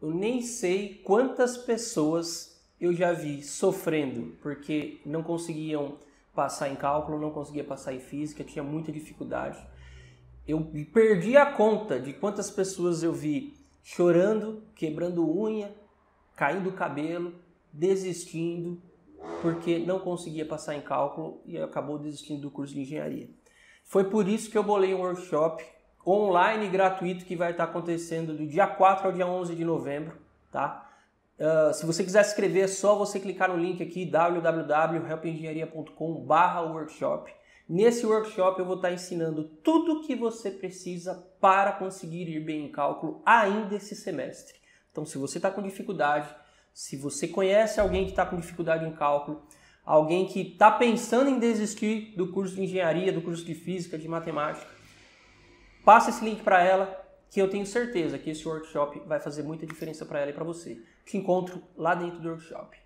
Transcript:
eu nem sei quantas pessoas eu já vi sofrendo porque não conseguiam passar em cálculo, não conseguia passar em física, tinha muita dificuldade. Eu perdi a conta de quantas pessoas eu vi chorando, quebrando unha, caindo o cabelo, desistindo, porque não conseguia passar em cálculo e acabou desistindo do curso de engenharia. Foi por isso que eu bolei um workshop online gratuito que vai estar acontecendo do dia 4 ao dia 11 de novembro, tá? Uh, se você quiser se inscrever, é só você clicar no link aqui www.helpengenharia.com/workshop. Nesse workshop eu vou estar ensinando tudo o que você precisa para conseguir ir bem em cálculo ainda esse semestre. Então, se você está com dificuldade, se você conhece alguém que está com dificuldade em cálculo, alguém que está pensando em desistir do curso de engenharia, do curso de física, de matemática, passa esse link para ela, que eu tenho certeza que esse workshop vai fazer muita diferença para ela e para você. Te encontro lá dentro do workshop.